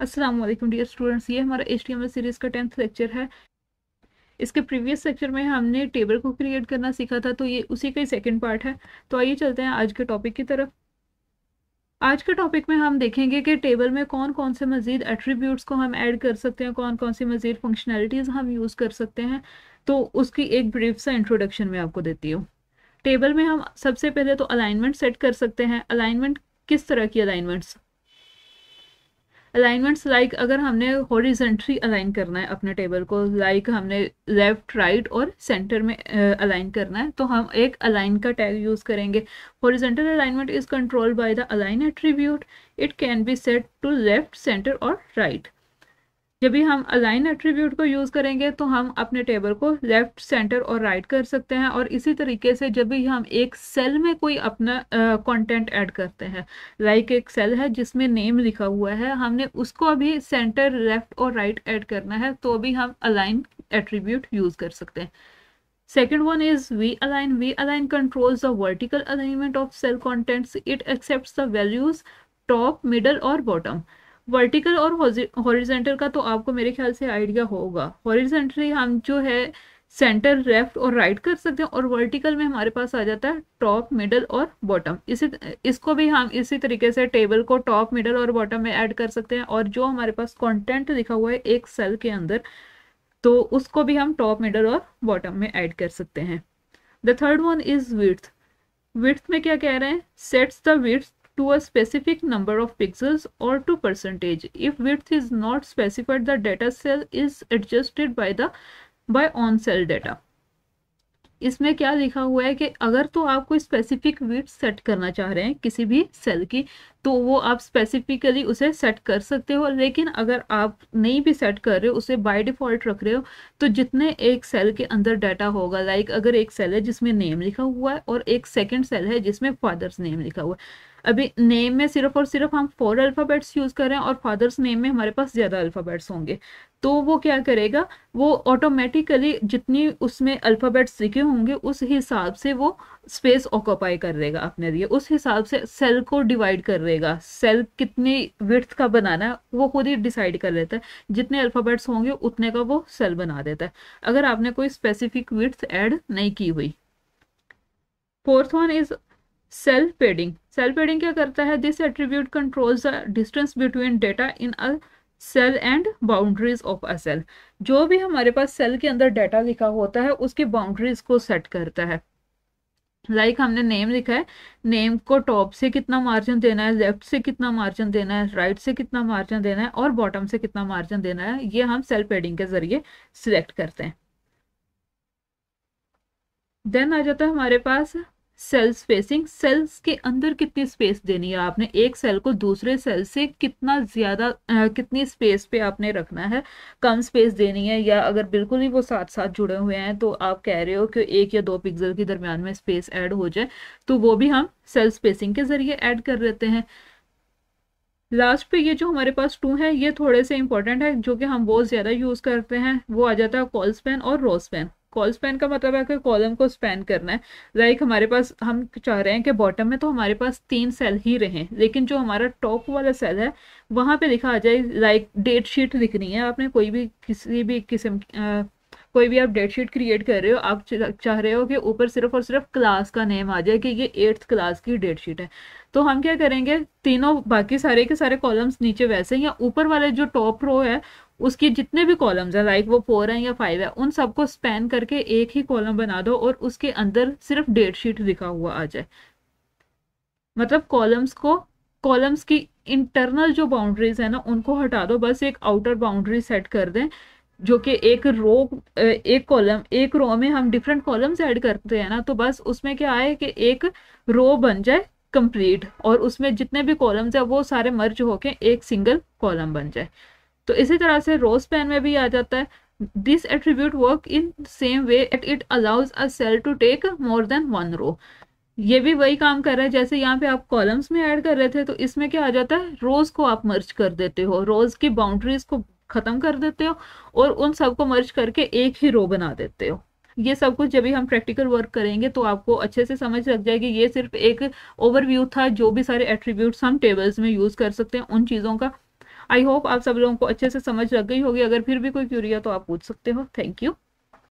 अस्सलाम वालेकुम dear students ये हमारा एच सीरीज़ का टेंथ लेक्चर है। इसके प्रीवियस लेक्चर में हमने टेबल को क्रिएट करना सीखा था तो ये उसी का ही सेकेंड पार्ट है। तो आइए चलते हैं आज के टॉपिक की तरफ़। आज के टॉपिक में हम देखेंगे कि टेबल में कौन कौन से मज़ीद एट्रीब्यूट्स को हम ऐड कर सकते हैं कौन कौन सी मज़ीद फंक्शनैलिटीज़ हम यूज़ कर सकते हैं। तो उसकी एक ब्रीफ सा इंट्रोडक्शन में आपको देती हूँ। टेबल में हम सबसे पहले तो अलाइनमेंट सेट कर सकते हैं। अलाइनमेंट किस तरह की अलाइनमेंट्स अलाइनमेंट्स लाइक अगर हमने हॉरिजेंटली अलाइन करना है अपने टेबल को लाइक like हमने लेफ़्ट राइट और सेंटर में अलाइन uh, करना है तो हम एक अलाइन का टैग यूज़ करेंगे। Horizontal alignment is controlled by the align attribute it can be set to left centre और राइट जब भी हम अलाइन एट्रीब्यूट को यूज़ करेंगे तो हम अपने टेबल को लेफ़्ट सेंटर और राइट right कर सकते हैं और इसी तरीके से जब भी हम एक सेल में कोई अपना कंटेंट ऐड करते हैं लाइक like एक सेल है जिसमें नेम लिखा हुआ है हमने उसको अभी सेंटर लेफ़्ट और राइट ऐड करना है तो अभी हम अलाइन एट्रीब्यूट यूज़ कर सकते हैं Second one is V-align. V-align controls the vertical alignment of cell contents. It accepts the values top, middle और bottom. वर्टिकल और हॉरिजेंटल का तो आपको मेरे ख्याल से आइडिया होगा। हॉरिजेंटली हम जो है सेंटर लेफ़्ट और राइट कर सकते हैं और वर्टिकल में हमारे पास आ जाता है टॉप मिडल और बॉटम इसी, इसको भी हम इसी तरीके से टेबल को टॉप मिडल और बॉटम में ऐड कर सकते हैं और जो हमारे पास कंटेंट लिखा हुआ है एक सेल के अंदर तो उसको भी हम टॉप मिडल और बॉटम में ऐड कर सकते हैं। The third one is width width में क्या कह रहे हैं? Sets the width to a specific number of pixels or to percentage. If width is not specified, the data cell is adjusted by the by on cell data. इसमें क्या लिखा हुआ है कि अगर तो आप कोई स्पेसिफिक विथ सेट करना चाह रहे हैं किसी भी सेल की तो वो आप स्पेसिफिकली उसे सेट कर सकते हो। लेकिन अगर आप नहीं भी सेट कर रहे हो, उसे बाय डिफ़ॉल्ट रख रहे हो तो जितने एक सेल के अंदर डाटा होगा लाइक अगर एक सेल है जिसमें नेम लिखा हुआ है और एक सेकेंड सेल है जिसमें फादर्स नेम लिखा हुआ है। अभी नेम में सिर्फ़ और सिर्फ़ हम फोर अल्फ़ाबेट्स यूज़ कर रहे हैं और फादर्स नेम में हमारे पास ज़्यादा अल्फ़ाबेट्स होंगे। तो वो क्या करेगा? वो ऑटोमेटिकली जितनी उसमें अल्फ़ाबेट्स लिखे होंगे, उस हिसाब से वो स्पेस ऑक्यूपाई कर देगा अपने लिए। उस हिसाब से सेल को डिवाइड कर देगा। सेल कितनी विर्थ का बनाना है, वो खुद ही डिसाइड कर लेता है। जितने अल्फ़ाबेट्स होंगे, उतने का वो सेल बना देता है। अगर आपने कोई स्पेसिफिक विर्थ ऐड नहीं की हुई। Fourth one is cell padding cell padding क्या करता है? This attribute controls the distance between data in a cell and boundaries of a cell जो भी हमारे पास सेल के अंदर डाटा लिखा होता है, उसकी बाउंड्रीज को सेट करता है। लाइक like, हमने नेम लिखा है। नेम को टॉप से कितना मार्जिन देना है लेफ़्ट से कितना मार्जिन देना है राइट से कितना मार्जिन देना है और बॉटम से कितना मार्जिन देना है, ये हम सेल्फ एडिंग के ज़रिए सिलेक्ट करते हैं। देन आ जाता है हमारे पास सेल स्पेसिंग सेल्स के अंदर कितनी स्पेस देनी है आपने? एक सेल को दूसरे सेल से कितना ज़्यादा कितनी स्पेस पे आपने रखना है? कम स्पेस देनी है या अगर बिल्कुल ही वो साथ साथ जुड़े हुए हैं तो आप कह रहे हो कि एक या दो पिक्सल के दरमियान में स्पेस ऐड हो जाए तो वो भी हम सेल स्पेसिंग के ज़रिए ऐड कर देते हैं। लास्ट पे ये जो हमारे पास टू है, ये थोड़े से इंपॉर्टेंट है, जो कि हम बहुत ज़्यादा यूज़ करते हैं, वो आ जाता है कॉल्स पेन और रोज स्पेन कॉल स्पैन का मतलब है कि कॉलम को स्पैन करना है। लाइक हमारे पास, हम चाह रहे हैं कि बॉटम में तो हमारे पास तीन सेल ही रहे, लेकिन जो हमारा टॉप वाला सेल है, वहाँ पे लिखा आ जाए लाइक डेट शीट लिखनी है। आपने कोई भी किसी भी किस्म कोई भी आप डेट शीट क्रिएट कर रहे हो, आप चाह रहे हो कि ऊपर सिर्फ़ और सिर्फ़ क्लास का नेम आ जाए कि ये एट्थ क्लास की डेट शीट है। तो हम क्या करेंगे, तीनों बाकी सारे के सारे कॉलम्स नीचे वैसे या ऊपर वाले जो टॉप रो है, उसके जितने भी कॉलम्स हैं लाइक वो फोर हैं या फाइव है, उन सबको स्पैन करके एक ही कॉलम बना दो और उसके अंदर सिर्फ़ डेट शीट लिखा हुआ आ जाए। मतलब कॉलम्स को कॉलम्स की इंटरनल जो बाउंड्रीज है ना, उनको हटा दो, बस एक आउटर बाउंड्री सेट कर दें। जो कि एक रो एक कॉलम एक रो में हम डिफरेंट कॉलम्स ऐड करते हैं ना तो बस उसमें क्या है कि एक रो बन जाए कंप्लीट और उसमें जितने भी कॉलम्स है वो सारे मर्ज होके एक सिंगल कॉलम बन जाए। तो इसी तरह से रोज पेन में भी आ जाता है। This attribute work in same way at it allows a cell to take more than one row ये भी वही काम कर रहा है, जैसे यहाँ पे आप कॉलम्स में ऐड कर रहे थे तो इसमें क्या आ जाता है? रोज को आप मर्ज कर देते हो। रोज की बाउंड्रीज को खत्म कर देते हो और उन सबको मर्ज करके एक ही रो बना देते हो। ये सब कुछ जब भी हम प्रैक्टिकल वर्क करेंगे तो आपको अच्छे से समझ लग जाएगी। ये सिर्फ़ एक ओवरव्यू था, जो भी सारे एट्रीब्यूट्स हम टेबल्स में यूज़ कर सकते हैं उन चीज़ों का। आई होप आप सब लोगों को अच्छे से समझ लग गई होगी। अगर फिर भी कोई क्यूरिया तो आप पूछ सकते हो। Thank you